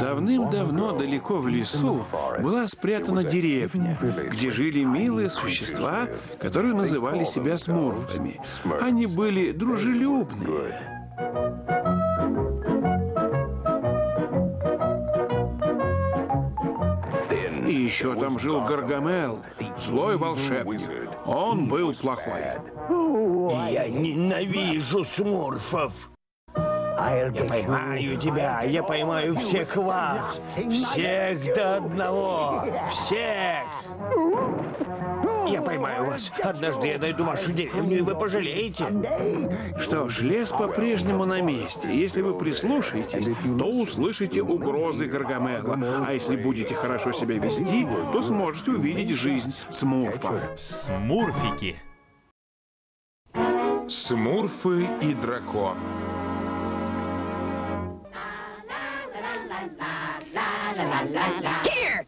Давным-давно далеко в лесу была спрятана деревня, где жили милые существа, которые называли себя смурфами. Они были дружелюбные. И еще там жил Гаргамел, злой волшебник. Он был плохой. Я ненавижу смурфов. Я поймаю тебя, я поймаю всех вас. Всех до одного. Всех. Я поймаю вас. Однажды я найду вашу деревню, и вы пожалеете. Что ж, лес по-прежнему на месте. Если вы прислушаетесь, то услышите угрозы Гаргамела. А если будете хорошо себя вести, то сможете увидеть жизнь смурфов. Смурфики. Смурфы и дракон.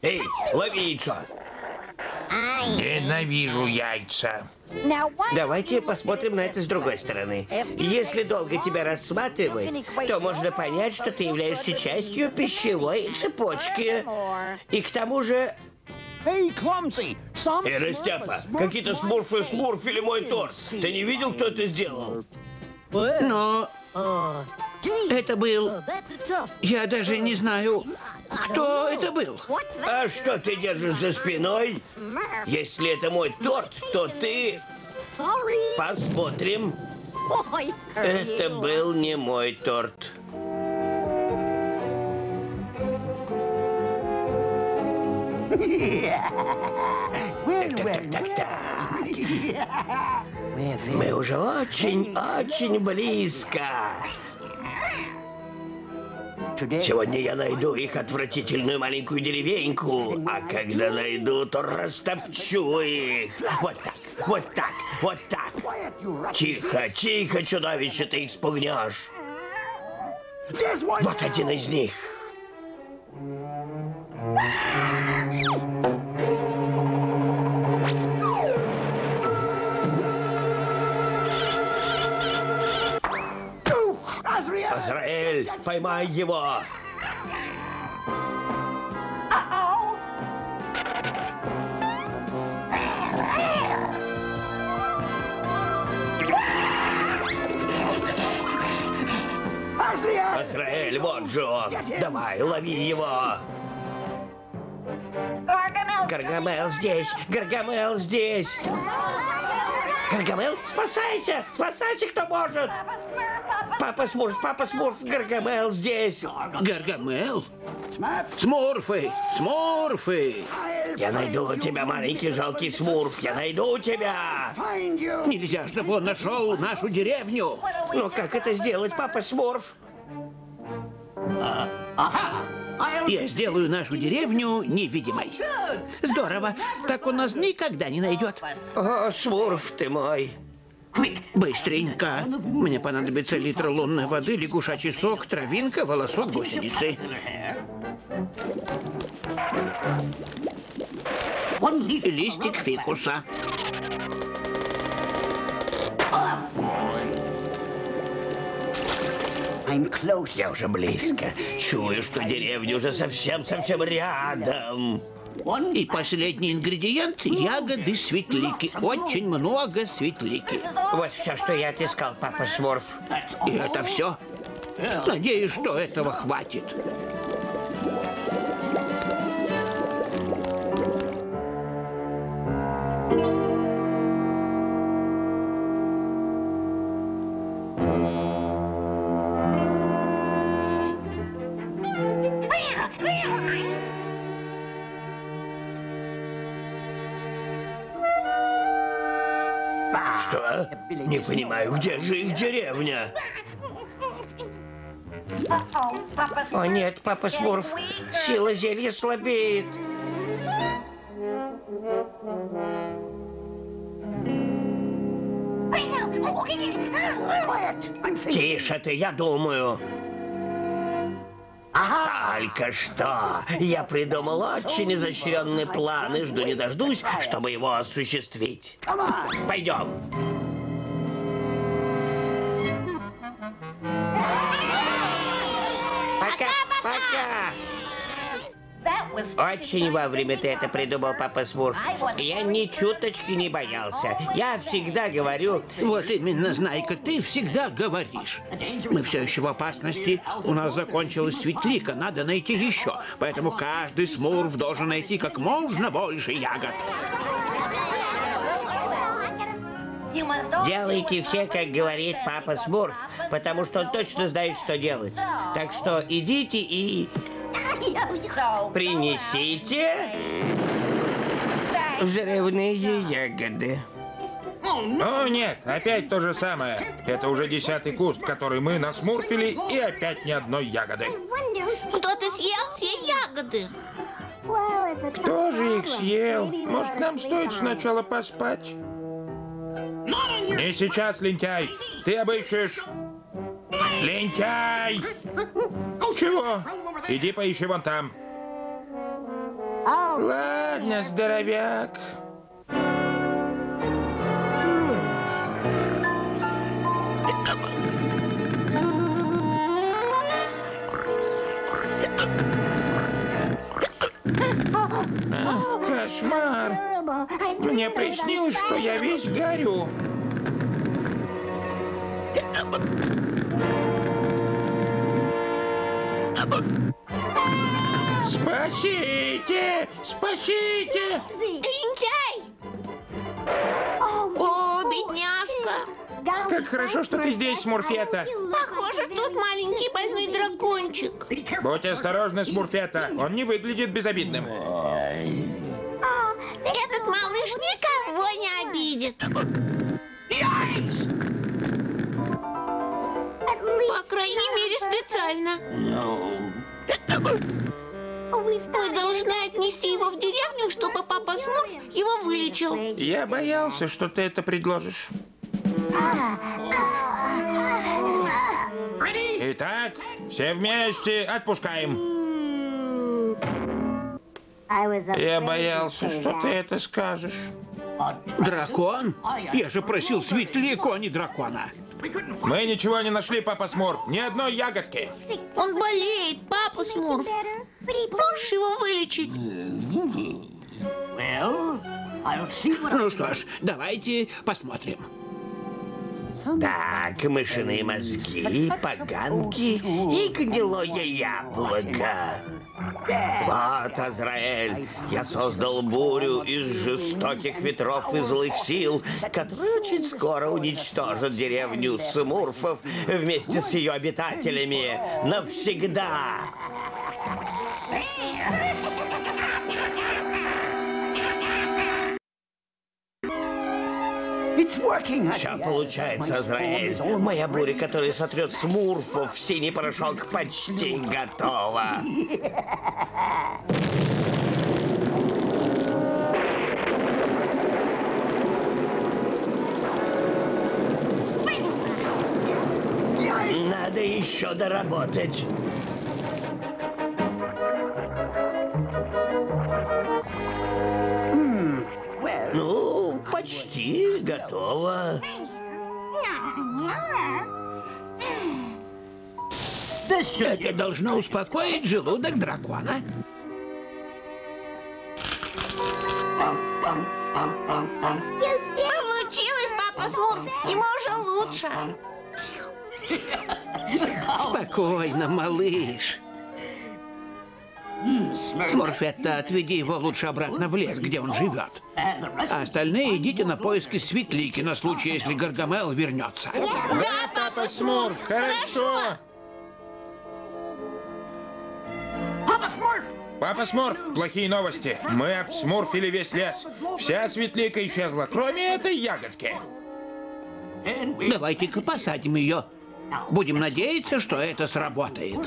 Эй, лови яйцо. Ненавижу яйца. Давайте посмотрим на это с другой стороны. Если долго тебя рассматривать, то можно понять, что ты являешься частью пищевой цепочки. И к тому же... Эй, Растяпа, какие-то смурфы смурфили мой торт. Ты не видел, кто это сделал? Но это был... Я даже не знаю, кто это был. А что ты держишь за спиной? Если это мой торт, то ты... Посмотрим. Это был не мой торт. Так, так, так, так, так. Мы уже очень-очень близко. Сегодня я найду их отвратительную маленькую деревеньку, а когда найду, то растопчу их. Вот так, вот так, вот так. Тихо, тихо, чудовище, ты их спугнешь. Вот один из них. Поймай его! Азраэль, вот же он! Давай, лови его! Гаргамел здесь! Гаргамел здесь! Гаргамел, спасайся! Спасайся, кто может! Папа Смурф, папа Смурф, Гаргамел здесь! Гаргамел? Смурфы! Смурфы! Я найду тебя, маленький жалкий Смурф! Я найду тебя! Нельзя, чтобы он нашел нашу деревню! Но как это сделать, папа Смурф? Я сделаю нашу деревню невидимой. Здорово. Так он нас никогда не найдет. О, Смурф ты мой. Быстренько. Мне понадобится литр лунной воды, лягушачий сок, травинка, волосок гусеницы. Листик фикуса. Я уже близко. Чую, что деревня уже совсем-совсем рядом. И последний ингредиент – ягоды светлики. Очень много светлики. Вот все, что я отыскал, папа Сморф. И это все? Надеюсь, что этого хватит. Что? Не понимаю, где же их деревня? О нет, папа Смурф, сила зелья слабеет. Тише ты, я думаю. Только что я придумал очень изощренный план и жду не дождусь, чтобы его осуществить. Пойдем. Пока-пока. Очень вовремя ты это придумал, папа Смурф. Я ни чуточки не боялся. Я всегда говорю... Вот именно, Знайка, ты всегда говоришь. Мы все еще в опасности. У нас закончилась светлика, надо найти еще. Поэтому каждый смурф должен найти как можно больше ягод. Делайте все, как говорит папа Смурф, потому что он точно знает, что делать. Так что идите и принесите взрывные ягоды. О, нет, опять то же самое. Это уже десятый куст, который мы насмурфили, и опять ни одной ягоды. Кто-то съел все ягоды. Кто же их съел? Может, нам стоит сначала поспать? Не сейчас, лентяй. Ты обыщешь. Лентяй! Чего? Иди поищи вон там. Ладно, здоровяк. А, кошмар. Мне приснилось, что я весь горю. Спасите! Спасите! Лентяй! О, бедняжка. Как хорошо, что ты здесь, Смурфета. Похоже, тут маленький больной дракончик. Будь осторожна, Смурфета. Он не выглядит безобидным. Этот малыш никого не обидит. По крайней мере, специально. Мы должны отнести его в деревню, чтобы папа Смурф его вылечил. Я боялся, что ты это предложишь. Итак, все вместе отпускаем. Я боялся, что ты это скажешь. Дракон? Я же просил светлику, а не дракона. Мы ничего не нашли, папа Смурф. Ни одной ягодки. Он болеет, папа Смурф. Можешь его вылечить? Ну что ж, давайте посмотрим. Так, мышиные мозги, поганки и гнилое яблоко. Вот, Азраэль, я создал бурю из жестоких ветров и злых сил, которые очень скоро уничтожат деревню Смурфов вместе с ее обитателями навсегда. Все получается, Азраэль. Моя буря, которая сотрет смурфов в синий порошок, почти готова. Надо еще доработать. Почти готово. Это должно успокоить желудок дракона. Получилось, папа Смурф. Ему уже лучше. Спокойно, малыш. Сморфетта, отведи его лучше обратно в лес, где он живет. А остальные идите на поиски Светлики на случай, если Гаргамел вернется. Да, Папа Смурф, хорошо. Папа Смурф, плохие новости. Мы обсмурфили весь лес. Вся светлика исчезла, кроме этой ягодки. Давайте-ка посадим ее. Будем надеяться, что это сработает.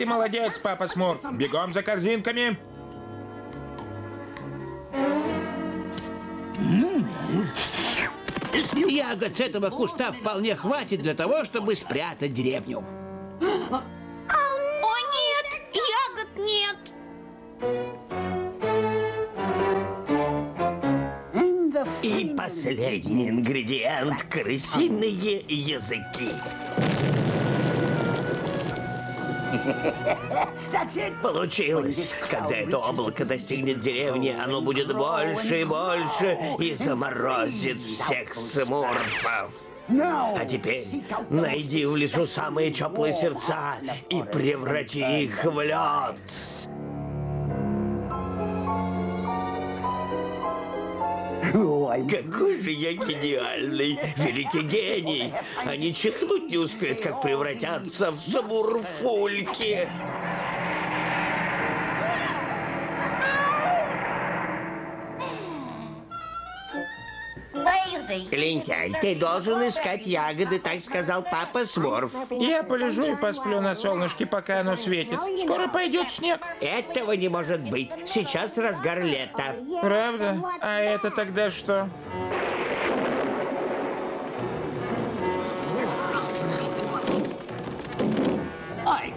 Ты молодец, папа Смурф. Бегом за корзинками. Ягод с этого куста вполне хватит для того, чтобы спрятать деревню. О, нет, ягод нет. Последний ингредиент – крысиные языки. Получилось. Когда это облако достигнет деревни, оно будет больше и больше и заморозит всех смурфов. А теперь найди в лесу самые теплые сердца и преврати их в лед. Какой же я гениальный, великий гений! Они чихнуть не успеют, как превратятся в смурфульки. Лентяй, ты должен искать ягоды, так сказал папа Смурф. Я полежу и посплю на солнышке, пока оно светит. Скоро пойдет снег. Этого не может быть. Сейчас разгар лета. Правда? А это тогда что?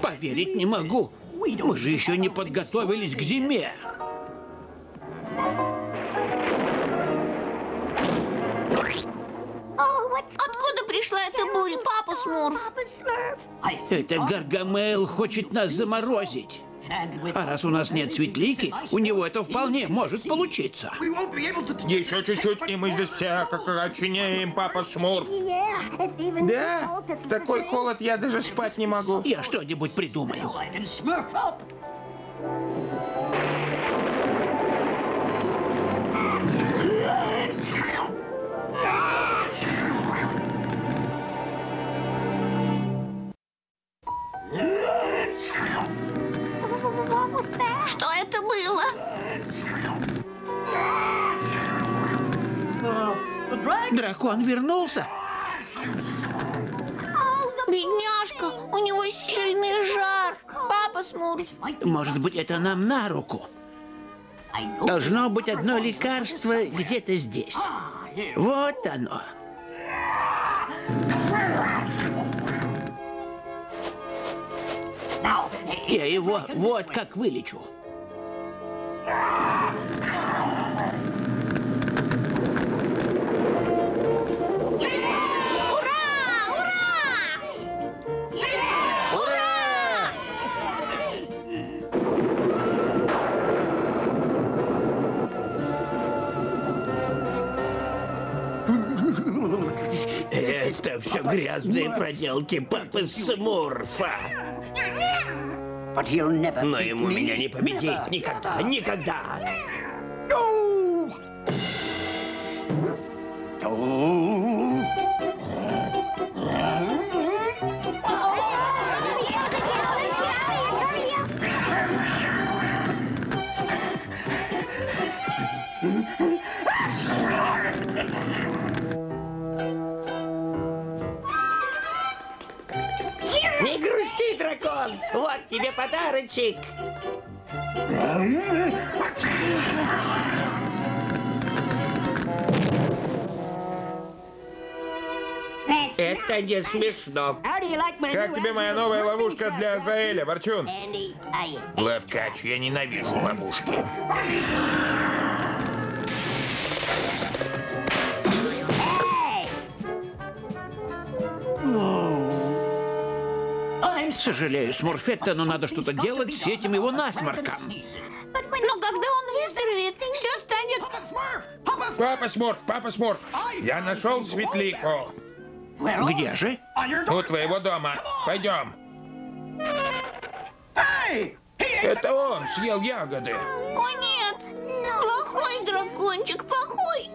Поверить не могу. Мы же еще не подготовились к зиме. Смурф? Это Гаргамел хочет нас заморозить. А раз у нас нет светлики, у него это вполне может получиться. Еще чуть-чуть, и мы здесь все как окоченеем, папа Смурф. Да? В такой холод я даже спать не могу. Я что-нибудь придумаю. Было? Дракон вернулся. Бедняжка, у него сильный жар. Папа Смурф. Может быть, это нам на руку. Должно быть одно лекарство где-то здесь. Вот оно. Я его вот как вылечу. Это все грязные проделки папы Смурфа. Но ему меня не победить. Никогда, никогда. Не грусти, дракон! Вот тебе подарочек! Это не смешно. Как тебе моя новая ловушка для Азраэля, Ворчун? Ловкач, я ненавижу ловушки. Сожалею, Смурфетта, но надо что-то делать с этим его насморком. Но когда он выздоровеет, все станет... Папа Смурф, папа Смурф, я нашел светлику. Где же? У твоего дома. Пойдем. Это он съел ягоды. О, нет! Плохой дракончик, плохой!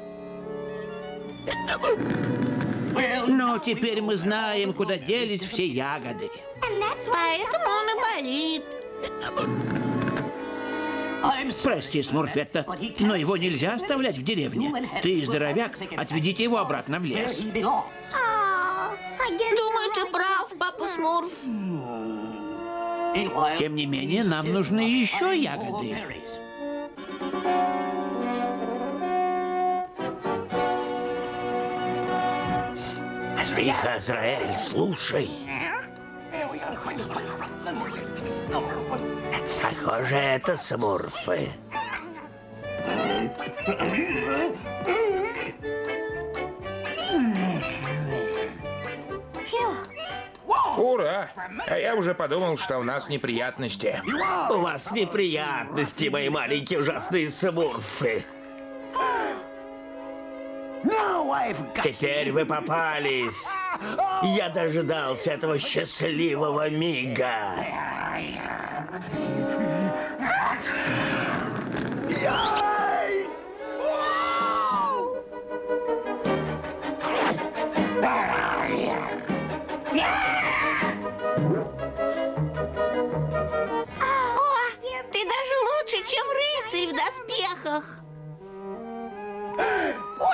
Но теперь мы знаем, куда делись все ягоды. Поэтому он и болит. Прости, Смурфетта, но его нельзя оставлять в деревне. Ты здоровяк, отведите его обратно в лес. Думаю, ты прав, папа Смурф. Тем не менее, нам нужны еще ягоды. Тихо, Азраэль, слушай. Похоже, это смурфы. Ура! А я уже подумал, что у нас неприятности. У вас неприятности, мои маленькие ужасные смурфы. Теперь вы попались. Я дожидался этого счастливого мига. О, ты даже лучше, чем рыцарь в доспехах.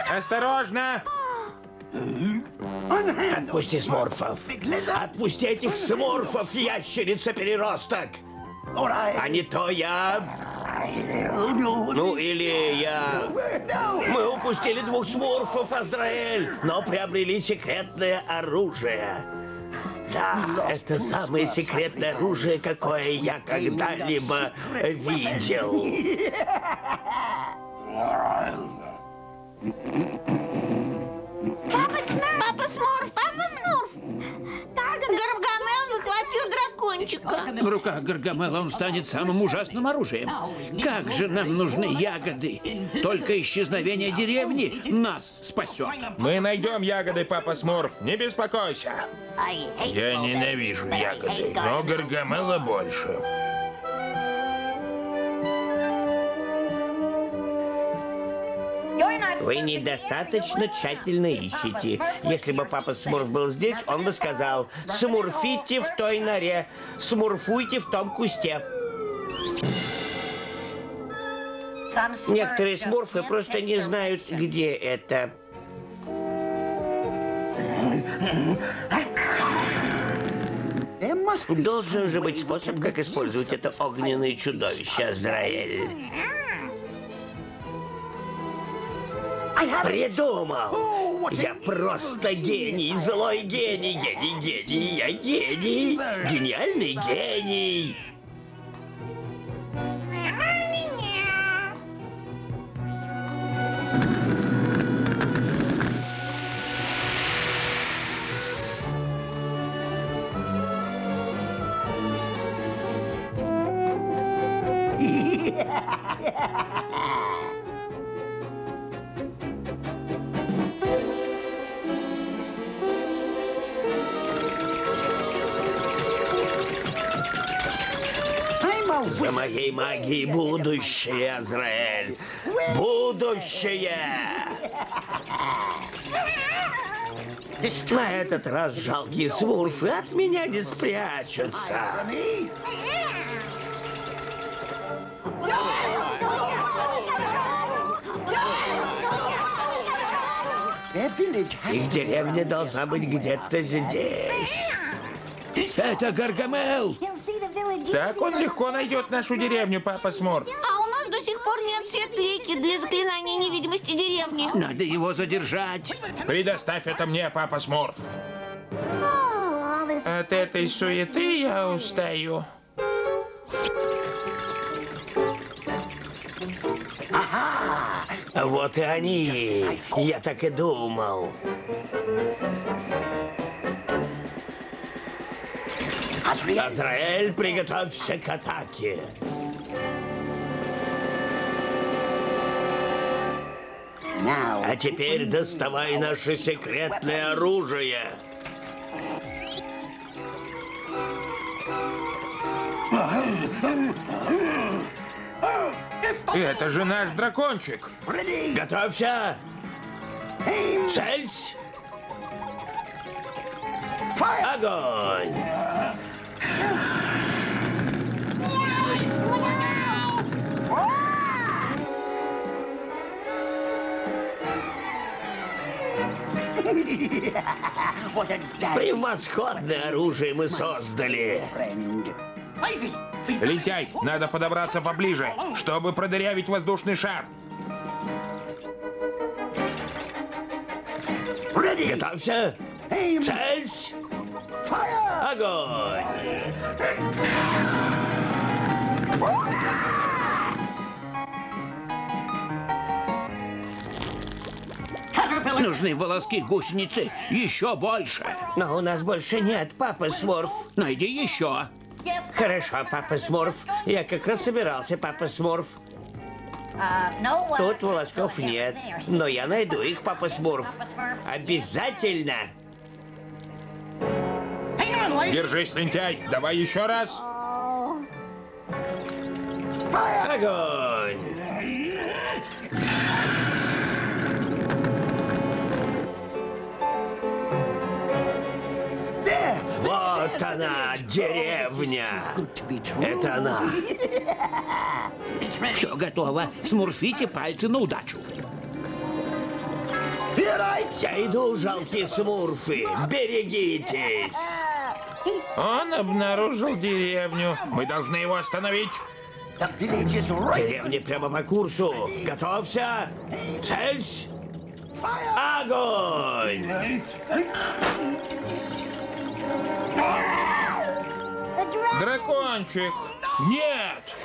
Осторожно! Отпусти смурфов. Отпусти этих смурфов, ящерица-переросток. А не то я... Ну, или я... Мы упустили двух смурфов, Азраэль, но приобрели секретное оружие. Да, это самое секретное оружие, какое я когда-либо видел. Папа Смурф, папа Смурф. Гаргамел захватил дракончика. В руках Гаргамела он станет самым ужасным оружием. Как же нам нужны ягоды? Только исчезновение деревни нас спасет. Мы найдем ягоды, папа Смурф, не беспокойся. Я ненавижу ягоды, но Гаргамела больше. Вы недостаточно тщательно ищете. Если бы папа Смурф был здесь, он бы сказал, смурфите в той норе, смурфуйте в том кусте. Некоторые смурфы просто не знают, где это. Должен же быть способ, как использовать это огненное чудовище, Азраэль. Придумал! Я просто гений, злой гений, гений, гений, я гений, гениальный гений. За моей магией будущее, Азраэль. Будущее! На этот раз жалкие смурфы от меня не спрячутся. Их деревня должна быть где-то здесь. Это Гаргамел! Так он легко найдет нашу деревню, папа Смурф. А у нас до сих пор нет светлейки для заклинания невидимости деревни. Надо его задержать. Предоставь это мне, папа Смурф. От этой суеты я устаю. Вот и они. Я так и думал. Азраэль, приготовься к атаке. А теперь доставай наше секретное оружие. Это же наш дракончик. Готовься. Целься. Огонь! Превосходное оружие мы создали. Лентяй, надо подобраться поближе, чтобы продырявить воздушный шар. Готовься. Целься. Огонь! Нужны волоски гусеницы еще больше. Но у нас больше нет, папа Смурф. Найди еще. Хорошо, папа Смурф. Я как раз собирался, папа Смурф. Тут волосков нет, но я найду их, папа Смурф. Обязательно. Держись, лентяй. Давай еще раз. Огонь! Вот она, деревня. Это она. Все готово. Смурфите пальцы на удачу. Я иду, жалкие смурфы. Берегитесь. Он обнаружил деревню. Мы должны его остановить. Деревня прямо по курсу. Готовься. Цельсь. Огонь! Дракончик. Нет.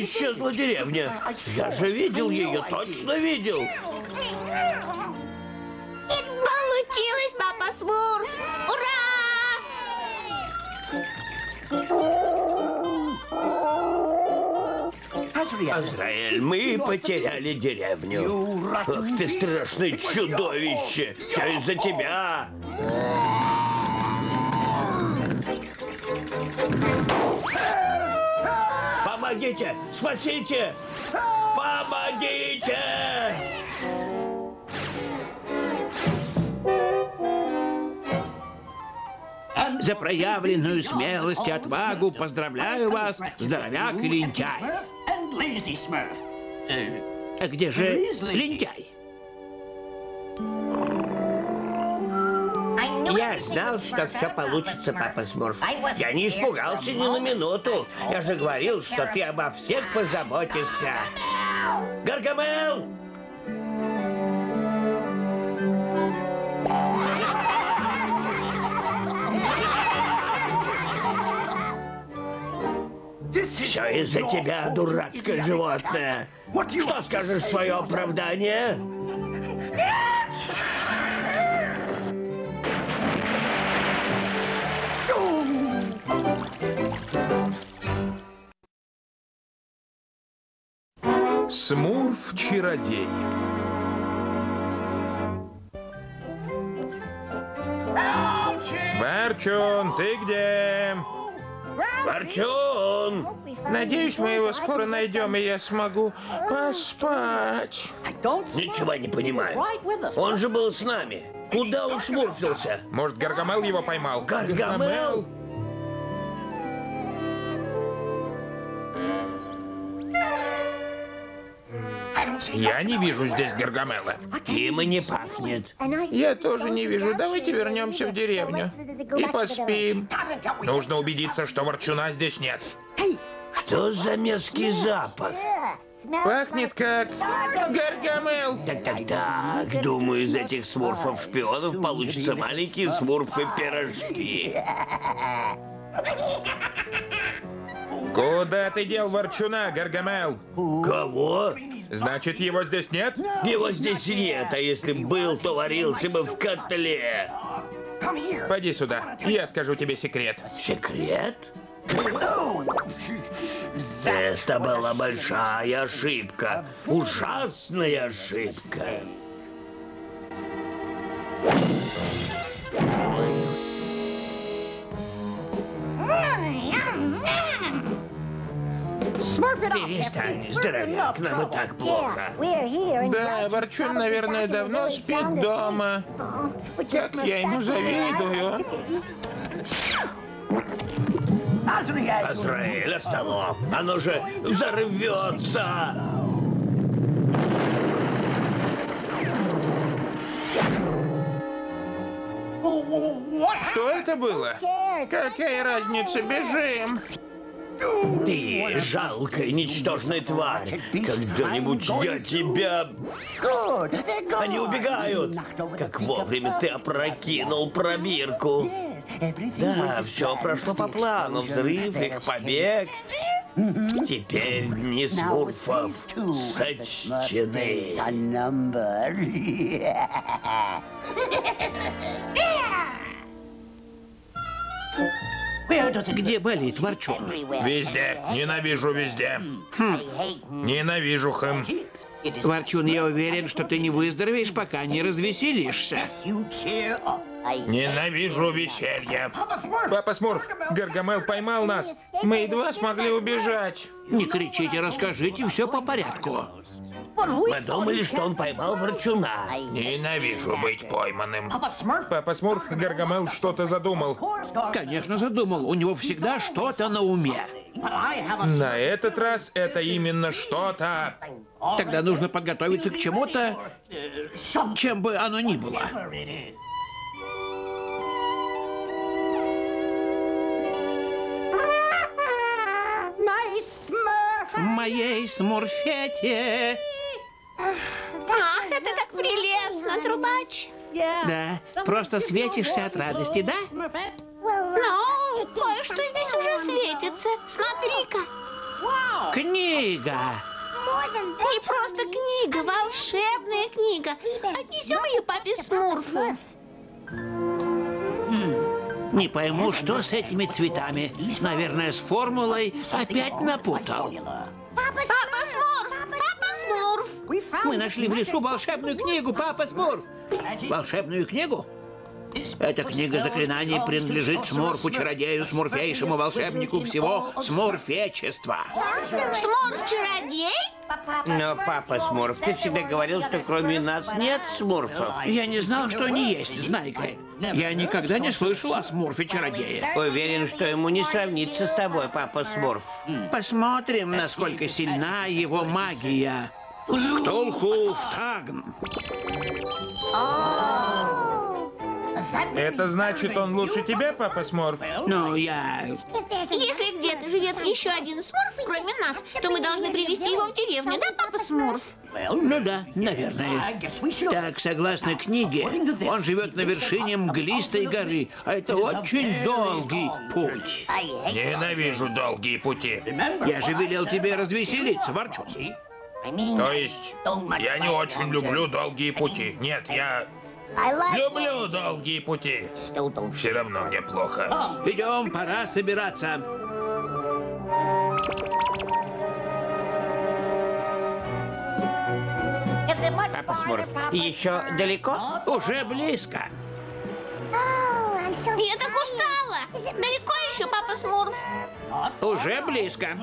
Исчезла деревня? Я же видел ее, точно видел. Получилось, папа Смурф! Ура! Азраэль, мы потеряли деревню. Ах ты страшное чудовище! Все из-за тебя! Помогите! Спасите! Помогите! За проявленную смелость и отвагу поздравляю вас, здоровяк и лентяй. А где же лентяй? Знал, что все получится, папа Смурф. Я не испугался ни на минуту. Я же говорил, что ты обо всех позаботишься. Гаргамел! Все из-за тебя, дурацкое животное. Что скажешь в свое оправдание? Смурф-чародей. Ворчун, ты где? Ворчун! Надеюсь, мы его скоро найдем, и я смогу поспать. Ничего не понимаю. Он же был с нами. Куда он смурфился? Может, Гаргамел его поймал? Гаргамел? Я не вижу здесь Гаргамела. Им и не пахнет. Я тоже не вижу. Давайте вернемся в деревню и поспим. Нужно убедиться, что ворчуна здесь нет. Что за мерзкий запах? Пахнет как Гаргамел. Так, так, так. Думаю, из этих смурфов-шпионов получатся маленькие смурфы-пирожки. Куда ты дел ворчуна, Гаргамел? Кого? Значит, его здесь нет? Его здесь нет, а если был, то варился бы в котле. Пойди сюда, я скажу тебе секрет. Секрет? Это была большая ошибка. Ужасная ошибка. Перестань, здоровяк, нам и так плохо. Да, ворчун, наверное, давно спит дома. Как я ему завидую. Азраэль, остолоп, оно же взорвется. Что это было? Какая разница, бежим. Ты жалкая, ничтожная тварь. Когда-нибудь я тебя... Они убегают. Как вовремя ты опрокинул пробирку. Да, все прошло по плану. Взрыв, их побег. Теперь дни смурфов сочтены. Где болит ворчун? Везде. Ненавижу везде. Ненавижу хм. Ворчун, я уверен, что ты не выздоровеешь, пока не развеселишься. Ненавижу веселье. Папа Смурф, Гаргамел поймал нас. Мы едва смогли убежать. Не кричите, расскажите все по порядку. Мы думали, что он поймал ворчуна. Ненавижу быть пойманным. Папа Смурф, Гаргамел что-то задумал. Конечно, задумал, у него всегда что-то на уме. На этот раз это именно что-то. Тогда нужно подготовиться к чему-то, чем бы оно ни было. Моей смурфете. Ах, это так прелестно, трубач. Да, просто светишься от радости, да? Ну, кое-что здесь уже светится. Смотри-ка. Книга. Не просто книга, волшебная книга. Отнесем ее папе Смурфу. Не пойму, что с этими цветами. Наверное, с формулой опять напутал. Папа! Мы нашли в лесу волшебную книгу, папа Смурф. Волшебную книгу? Эта книга заклинаний принадлежит Смурфу-чародею, смурфейшему волшебнику всего смурфечества. Смурф-чародей? Но, папа Смурф, ты всегда говорил, что кроме нас нет смурфов. Я не знал, что они есть, знайка. Я никогда не слышал о Смурфе-чародее. Уверен, что ему не сравнится с тобой, папа Смурф. Посмотрим, насколько сильна его магия. Ктулху Втагн. Это значит, он лучше тебя, папа Смурф? Ну, я... Если где-то живет еще один Смурф, кроме нас, то мы должны привести его в деревню, да, папа Смурф? Ну да, наверное. Так, согласно книге, он живет на вершине мглистой горы, а это очень долгий путь. Ненавижу долгие пути. Я же велел тебе развеселиться, Ворчун. То есть, я не очень люблю долгие пути. Нет, я люблю долгие пути. Все равно мне плохо. Идем, пора собираться. Папа Смурф, еще далеко? Уже близко. Я так устала. Далеко еще, папа Смурф? Уже близко.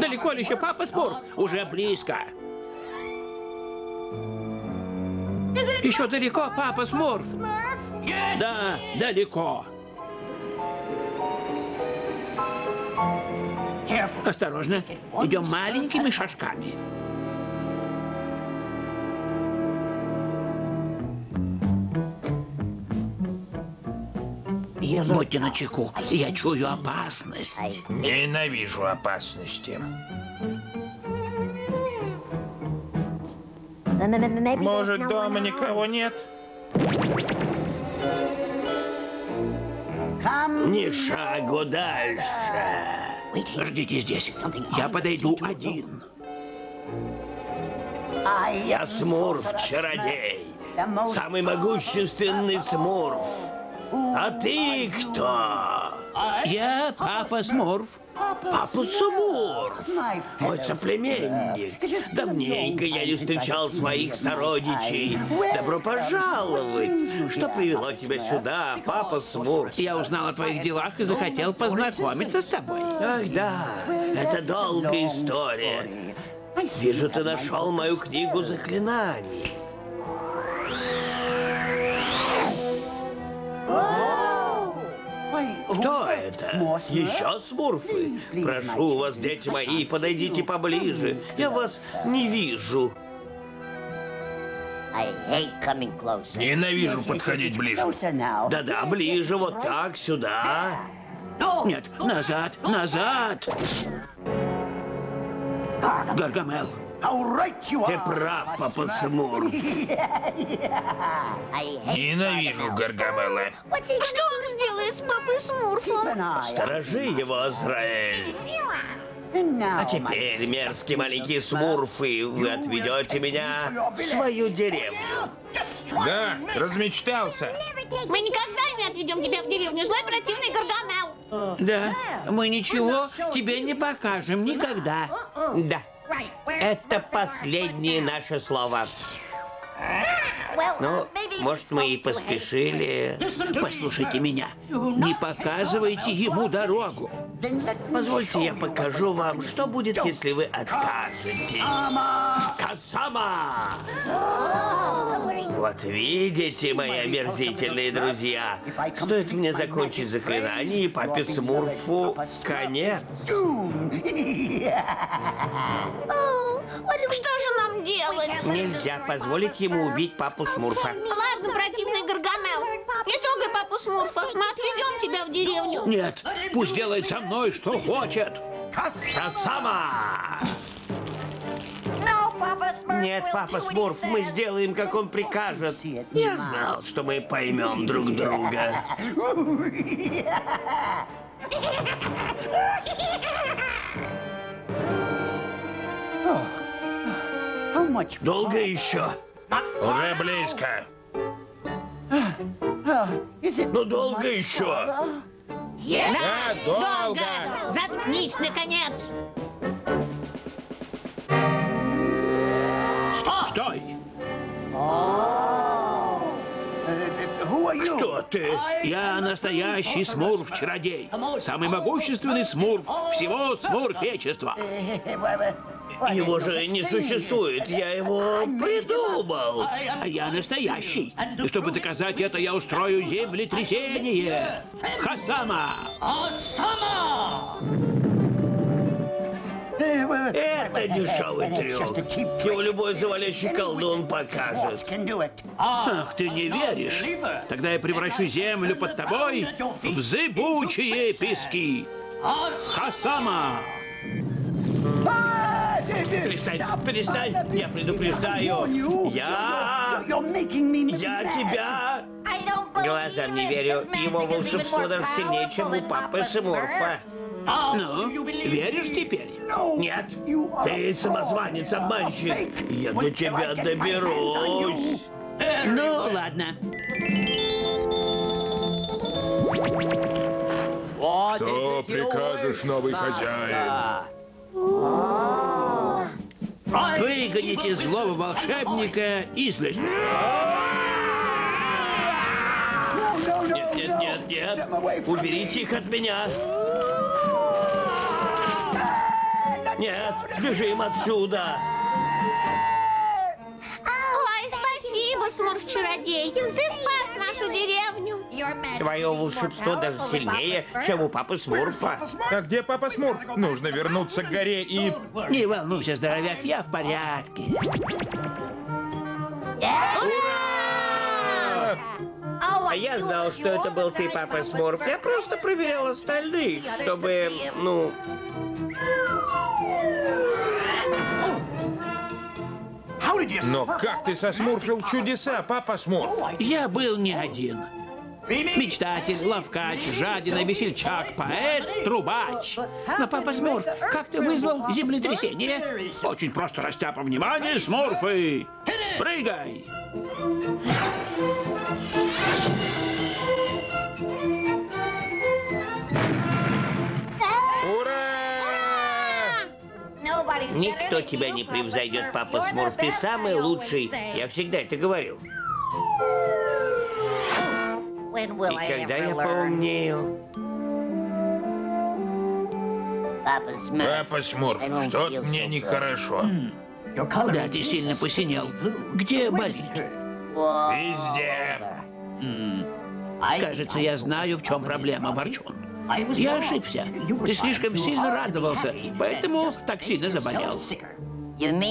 Далеко ли еще папа Смурф? Уже близко. Еще далеко, папа Смурф? Да, далеко. Осторожно, идем маленькими шажками. Будьте начеку, я чую опасность. Ненавижу опасности. Может, дома никого нет? Ни шагу дальше. Ждите здесь, я подойду один. Я Смурф-чародей. Самый могущественный Смурф. А ты кто? Я папа Смурф. Папа Смурф. Мой соплеменник. Давненько я не встречал своих сородичей. Добро пожаловать. Что привело тебя сюда, папа Смурф? Я узнал о твоих делах и захотел познакомиться с тобой. Ах да, это долгая история. Вижу, ты нашел мою книгу заклинаний. Кто это? Еще смурфы? Прошу вас, дети мои, подойдите поближе. Я вас не вижу. Ненавижу подходить ближе. Да-да, ближе, вот так, сюда. Нет, назад, назад. Гаргамел, Ты прав, папа Смурф. Ненавижу Гаргамела. Что он сделает с папой Смурфом? Сторожи его, Азраэль. А теперь, мерзкие маленькие смурфы, вы отведете меня в свою деревню. Да, размечтался. Мы никогда не отведем тебя в деревню, злой противный Гаргамел. да, мы ничего тебе не покажем никогда. Да, это последнее наше слово. Ну, может, мы и поспешили. Послушайте меня, не показывайте ему дорогу. Позвольте, я покажу вам, что будет, если вы откажетесь. Касама! Вот видите, мои омерзительные друзья, стоит мне закончить заклинание, и папе Смурфу конец. Что же нам делать? Нельзя позволить ему убить папу Смурфа. Ладно, противный Гаргамел. Не трогай папу Смурфа. Мы отведем тебя в деревню. Нет, пусть делает со мной, что хочет. Касама! Нет, папа Смурф, мы сделаем, как он прикажет. Я знал, что мы поймем друг друга. Долго еще? Уже близко. Ну, долго еще? Да, долго. Заткнись, наконец. Кто ты? Я настоящий смурф-чародей. Самый могущественный смурф всего смурфечества. Его же не существует, я его придумал. А я настоящий. И чтобы доказать это, я устрою землетрясение. Хасама! Это дешевый трюк. Его любой завалящий колдун покажет. Ах, ты не веришь? Тогда я превращу землю под тобой в зыбучие пески. Хасама! Перестань, перестань, я предупреждаю. Я... Я тебя... Глазам не верю. Его волшебство даже сильнее, чем у папы Смурфа. Ну, веришь теперь? Нет, ты самозванец, обманщик. Я до тебя доберусь. Ну, ладно. Что прикажешь, новый хозяин? Выгоните злого волшебника из лесу. Нет, нет, нет, нет. Уберите их от меня. Нет, бежим отсюда. Ой, спасибо, Смурф-чародей. Ты спас нашу деревню. Твое волшебство даже сильнее, чем у папы Смурфа. А где папа Смурф? Нужно вернуться к горе и... Не волнуйся, здоровяк, я в порядке. А я знал, что это был ты, папа Смурф. Я просто проверял остальных, чтобы, ну... Но как ты сосмурфил чудеса, папа Смурф? Я был не один. Мечтатель, ловкач, жадина, весельчак, поэт, трубач. Но, папа Смурф, как ты вызвал землетрясение? Очень просто растяпа внимание, Смурфы. Прыгай! Ура! Никто тебя не превзойдет, папа Смурф. Ты самый лучший. Я всегда это говорил. И когда я поумнею... Папа Смурф, что-то мне нехорошо. Да, ты сильно посинел. Где болит? Везде. Кажется, я знаю, в чем проблема, Борчун. Я ошибся. Ты слишком сильно радовался, поэтому так сильно заболел.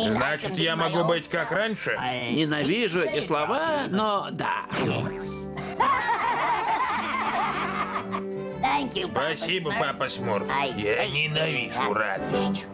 Значит, я могу быть как раньше? Ненавижу эти слова, но да. Спасибо, папа Смурф. Я ненавижу радость.